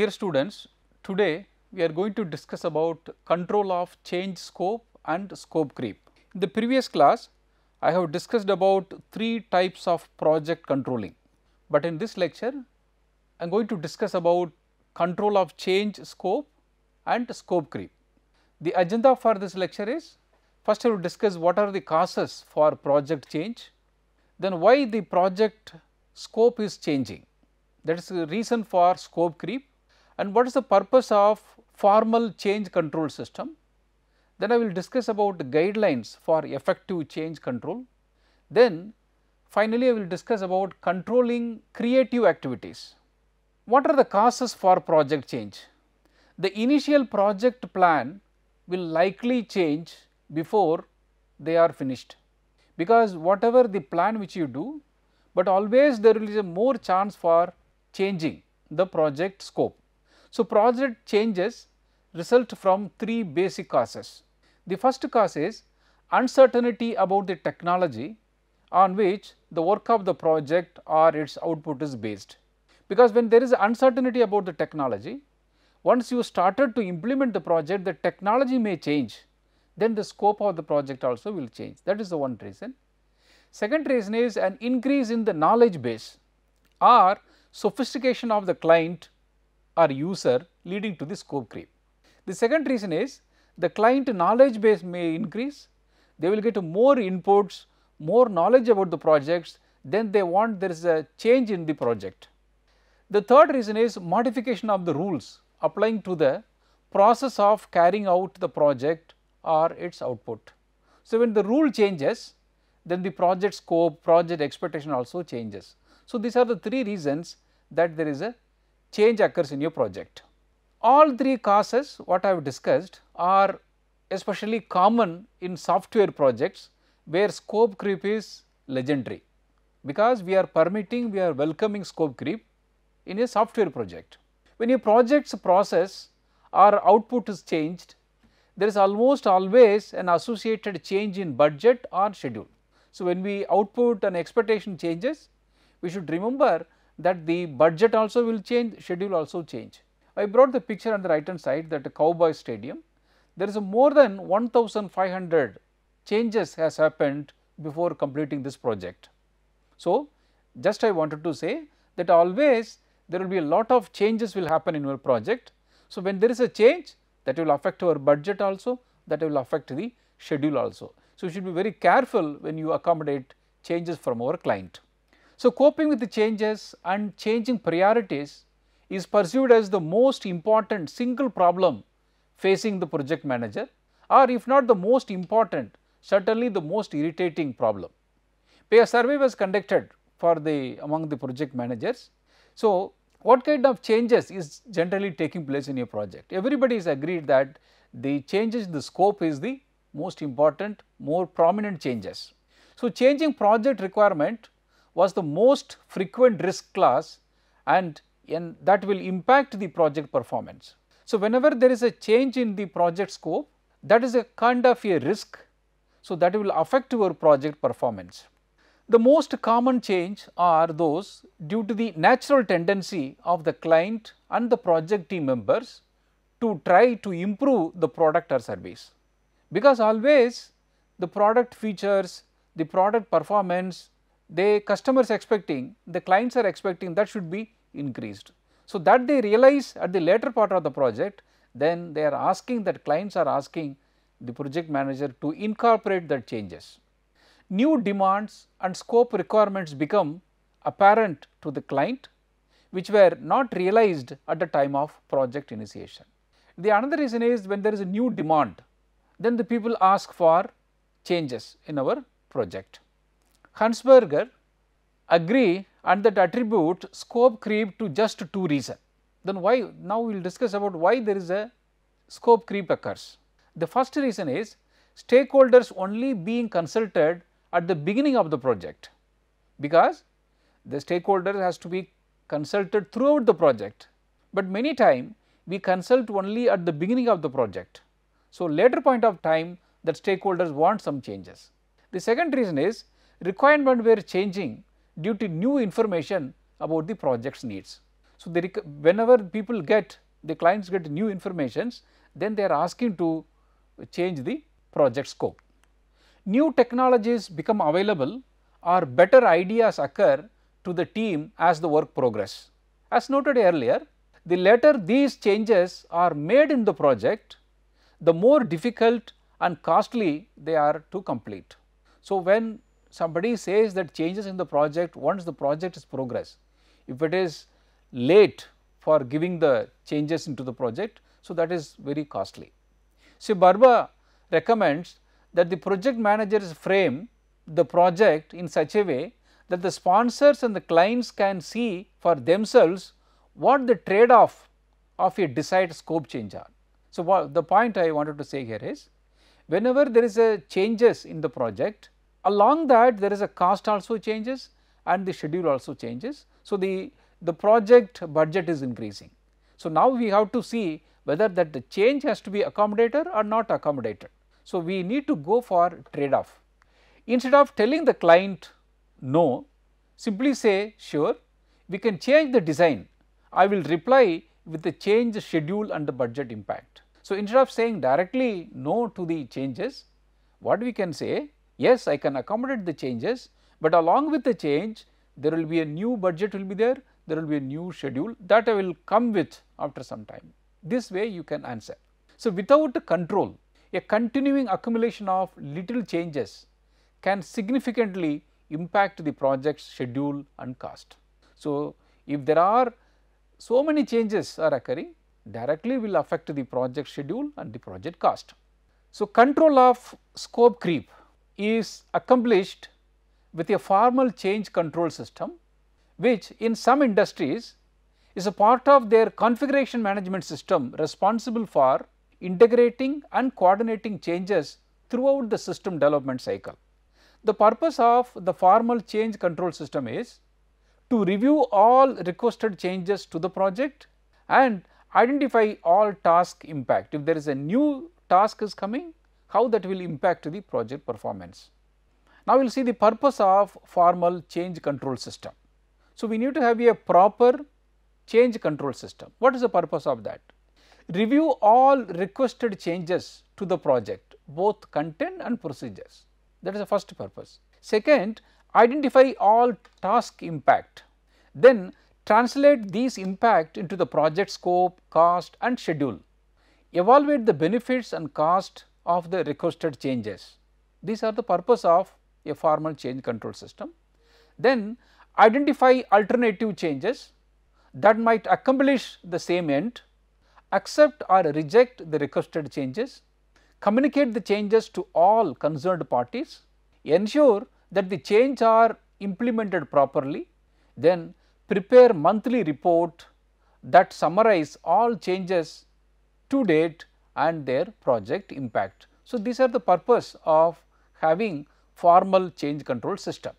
Dear students, today we are going to discuss about control of change scope and scope creep. In the previous class, I have discussed about three types of project controlling, but in this lecture, I am going to discuss about control of change scope and scope creep. The agenda for this lecture is first I will discuss what are the causes for project change, then why the project scope is changing that is the reason for scope creep and what is the purpose of formal change control system. Then I will discuss about the guidelines for effective change control. Then finally, I will discuss about controlling creative activities. What are the causes for project change? The initial project plan will likely change before they are finished because whatever the plan which you do, but always there there is a more chance for changing the project scope. So, project changes result from three basic causes. The first cause is uncertainty about the technology on which the work of the project or its output is based. Because when there is uncertainty about the technology, once you started to implement the project, the technology may change, then the scope of the project also will change. That is the one reason. Second reason is an increase in the knowledge base or sophistication of the client or user leading to the scope creep. The second reason is the client knowledge base may increase, they will get more inputs, more knowledge about the projects, then they want there is a change in the project. The third reason is modification of the rules applying to the process of carrying out the project or its output. So, when the rule changes, then the project scope, project expectation also changes. So, these are the three reasons that there is a change occurs in your project. All three causes what I have discussed are especially common in software projects where scope creep is legendary because we are permitting we are welcoming scope creep in a software project. When a project's process or output is changed there is almost always an associated change in budget or schedule. So, when we output an expectation changes we should remember that the budget also will change, schedule also change. I brought the picture on the right hand side that a cowboy stadium, there is more than 1500 changes has happened before completing this project. So, just I wanted to say that always there will be a lot of changes will happen in your project. So, when there is a change that will affect our budget also, that will affect the schedule also. So, you should be very careful when you accommodate changes from our client. So, coping with the changes and changing priorities is perceived as the most important single problem facing the project manager or if not the most important certainly the most irritating problem. A survey was conducted for the among the project managers. So, what kind of changes is generally taking place in a project? Everybody is agreed that the changes the scope is the most important more prominent changes. So, changing project requirement was the most frequent risk class and, and that will impact the project performance. So, whenever there is a change in the project scope that is a kind of a risk. So, that will affect your project performance. The most common change are those due to the natural tendency of the client and the project team members to try to improve the product or service. Because always the product features, the product performance they customers expecting, the clients are expecting that should be increased. So, that they realize at the later part of the project, then they are asking that clients are asking the project manager to incorporate that changes. New demands and scope requirements become apparent to the client which were not realized at the time of project initiation. The another reason is when there is a new demand, then the people ask for changes in our project. Hunsberger agree and that attribute scope creep to just two reasons. Then why now we will discuss about why there is a scope creep occurs. The first reason is stakeholders only being consulted at the beginning of the project because the stakeholder has to be consulted throughout the project, but many time we consult only at the beginning of the project. So, later point of time that stakeholders want some changes. The second reason is requirement were changing due to new information about the project's needs. So, whenever people get the clients get new informations then they are asking to change the project scope. New technologies become available or better ideas occur to the team as the work progress. As noted earlier, the later these changes are made in the project, the more difficult and costly they are to complete. So, when somebody says that changes in the project once the project is progress, if it is late for giving the changes into the project, so that is very costly. So, Barba recommends that the project managers frame the project in such a way that the sponsors and the clients can see for themselves what the trade off of a desired scope change are. So, what the point I wanted to say here is whenever there is a changes in the project along that there is a cost also changes and the schedule also changes. So, the, the project budget is increasing. So, now we have to see whether that the change has to be accommodated or not accommodated. So, we need to go for trade off. Instead of telling the client no, simply say sure we can change the design, I will reply with the change schedule and the budget impact. So, instead of saying directly no to the changes, what we can say yes I can accommodate the changes, but along with the change there will be a new budget will be there, there will be a new schedule that I will come with after some time. This way you can answer. So, without control a continuing accumulation of little changes can significantly impact the project's schedule and cost. So, if there are so many changes are occurring directly will affect the project schedule and the project cost. So, control of scope creep is accomplished with a formal change control system which in some industries is a part of their configuration management system responsible for integrating and coordinating changes throughout the system development cycle. The purpose of the formal change control system is to review all requested changes to the project and identify all task impact. If there is a new task is coming, how that will impact the project performance. Now, we will see the purpose of formal change control system. So, we need to have a proper change control system. What is the purpose of that? Review all requested changes to the project both content and procedures that is the first purpose. Second identify all task impact then translate these impact into the project scope, cost and schedule. Evaluate the benefits and cost of the requested changes. These are the purpose of a formal change control system. Then identify alternative changes that might accomplish the same end, accept or reject the requested changes, communicate the changes to all concerned parties, ensure that the change are implemented properly, then prepare monthly report that summarize all changes to date and their project impact. So, these are the purpose of having formal change control system.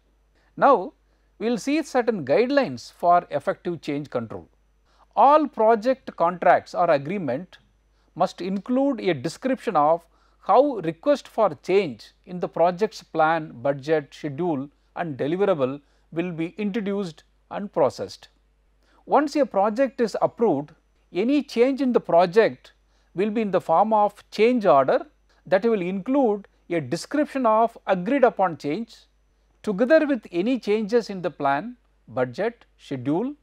Now, we will see certain guidelines for effective change control. All project contracts or agreement must include a description of how request for change in the project's plan, budget, schedule and deliverable will be introduced and processed. Once a project is approved, any change in the project will be in the form of change order that will include a description of agreed upon change together with any changes in the plan, budget, schedule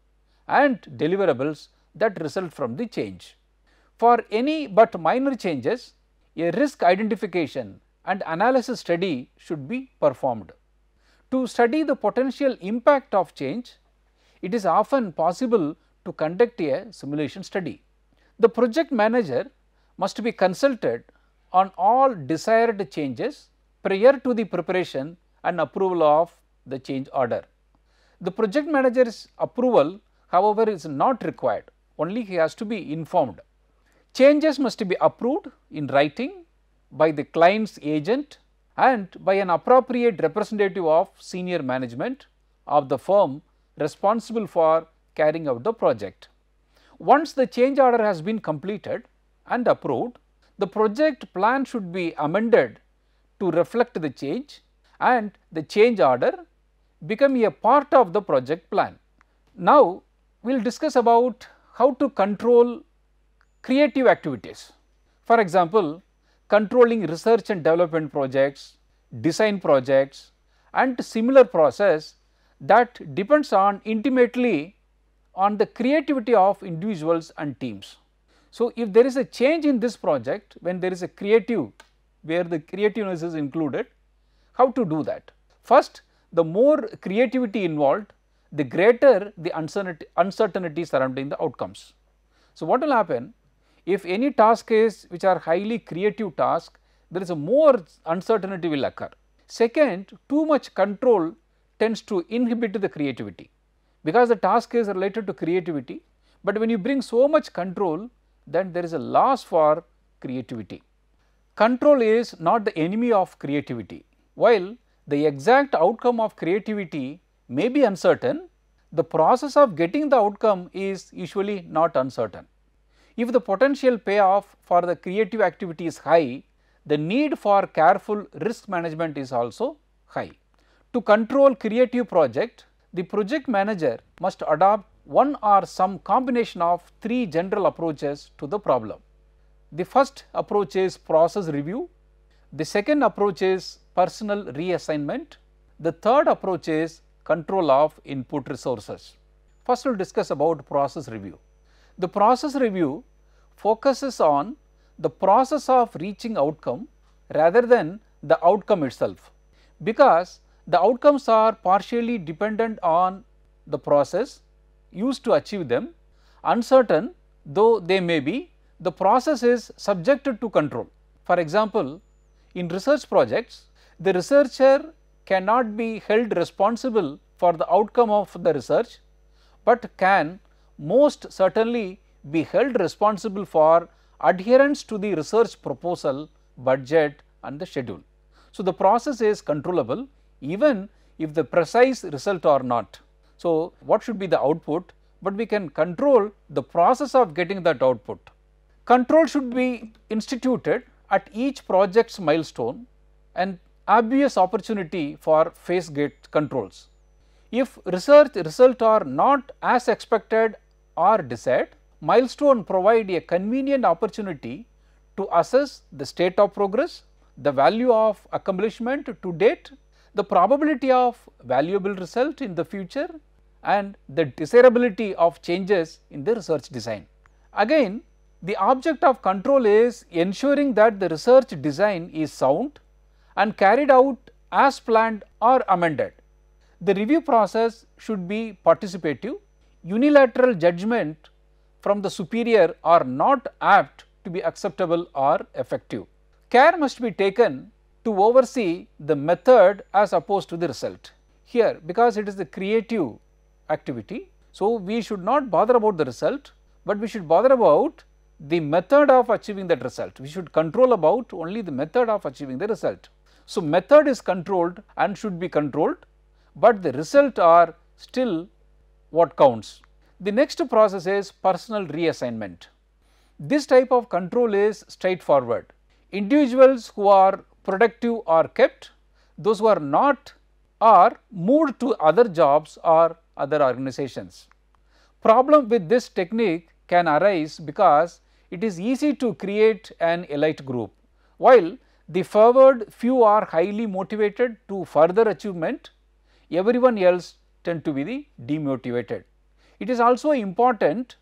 and deliverables that result from the change. For any but minor changes, a risk identification and analysis study should be performed. To study the potential impact of change, it is often possible to conduct a simulation study. The project manager must be consulted on all desired changes prior to the preparation and approval of the change order. The project manager's approval however is not required only he has to be informed. Changes must be approved in writing by the client's agent and by an appropriate representative of senior management of the firm responsible for carrying out the project. Once the change order has been completed and approved, the project plan should be amended to reflect the change and the change order become a part of the project plan. Now, we will discuss about how to control creative activities. For example, controlling research and development projects, design projects and similar process that depends on intimately on the creativity of individuals and teams. So, if there is a change in this project when there is a creative where the creativeness is included, how to do that? First the more creativity involved the greater the uncertainty, uncertainty surrounding the outcomes. So, what will happen if any task is which are highly creative task there is a more uncertainty will occur. Second too much control tends to inhibit the creativity because the task is related to creativity, but when you bring so much control then there is a loss for creativity. Control is not the enemy of creativity while the exact outcome of creativity may be uncertain, the process of getting the outcome is usually not uncertain. If the potential payoff for the creative activity is high, the need for careful risk management is also high. To control creative project, the project manager must adopt one or some combination of three general approaches to the problem. The first approach is process review, the second approach is personnel reassignment, the third approach is control of input resources. First we will discuss about process review. The process review focuses on the process of reaching outcome rather than the outcome itself, because the outcomes are partially dependent on the process used to achieve them uncertain though they may be the process is subjected to control. For example, in research projects the researcher cannot be held responsible for the outcome of the research, but can most certainly be held responsible for adherence to the research proposal, budget and the schedule. So, the process is controllable even if the precise result or not. So, what should be the output, but we can control the process of getting that output. Control should be instituted at each project's milestone and obvious opportunity for phase gate controls. If research result are not as expected or desired, milestone provide a convenient opportunity to assess the state of progress, the value of accomplishment to date, the probability of valuable result in the future and the desirability of changes in the research design. Again the object of control is ensuring that the research design is sound and carried out as planned or amended. The review process should be participative, unilateral judgment from the superior are not apt to be acceptable or effective. Care must be taken to oversee the method as opposed to the result. Here because it is the creative activity, so we should not bother about the result, but we should bother about the method of achieving that result. We should control about only the method of achieving the result. So, method is controlled and should be controlled, but the result are still what counts. The next process is personnel reassignment. This type of control is straightforward. Individuals who are productive are kept, those who are not are moved to other jobs or other organizations. Problem with this technique can arise because it is easy to create an elite group, while the forward few are highly motivated to further achievement, everyone else tend to be the demotivated. It is also important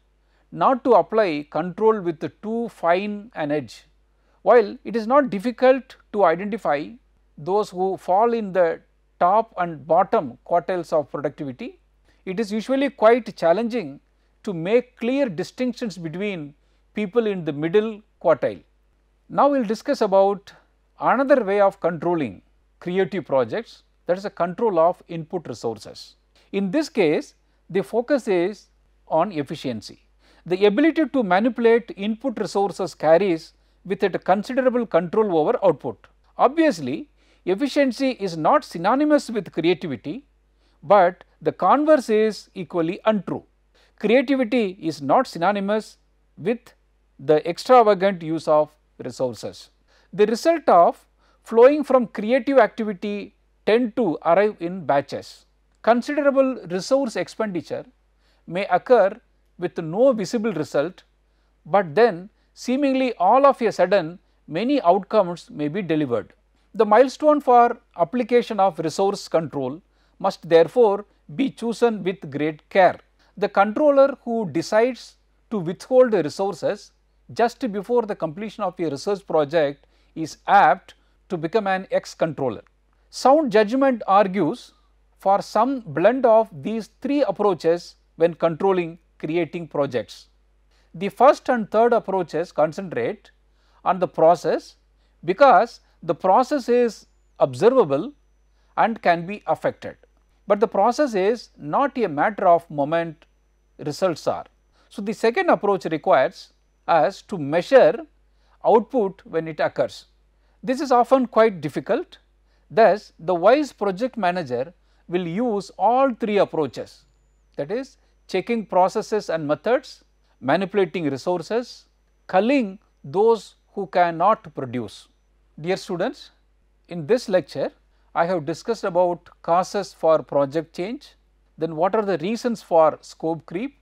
not to apply control with too fine an edge. While it is not difficult to identify those who fall in the top and bottom quartiles of productivity, it is usually quite challenging to make clear distinctions between people in the middle quartile. Now, we will discuss about another way of controlling creative projects that is a control of input resources. In this case, the focus is on efficiency. The ability to manipulate input resources carries with it a considerable control over output. Obviously, efficiency is not synonymous with creativity, but the converse is equally untrue. Creativity is not synonymous with the extravagant use of resources. The result of flowing from creative activity tend to arrive in batches. Considerable resource expenditure may occur with no visible result, but then seemingly all of a sudden many outcomes may be delivered. The milestone for application of resource control must therefore be chosen with great care. The controller who decides to withhold resources just before the completion of a research project is apt to become an ex controller. Sound judgment argues for some blend of these three approaches when controlling creating projects. The first and third approaches concentrate on the process because the process is observable and can be affected, but the process is not a matter of moment results are. So, the second approach requires us to measure output when it occurs. This is often quite difficult thus the wise project manager will use all three approaches that is checking processes and methods, manipulating resources, culling those who cannot produce. Dear students, in this lecture I have discussed about causes for project change, then what are the reasons for scope creep,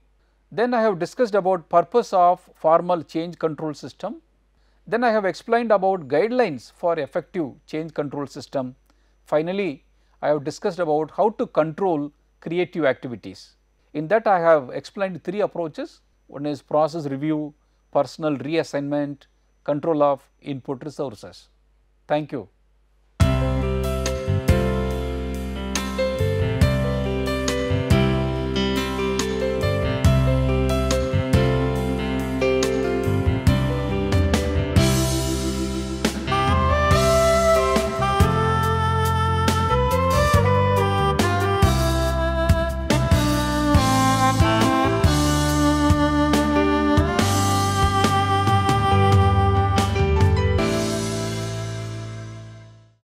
then I have discussed about purpose of formal change control system, then I have explained about guidelines for effective change control system. Finally, I have discussed about how to control creative activities. In that I have explained three approaches, one is process review, personnel reassignment, control of input resources. Thank you.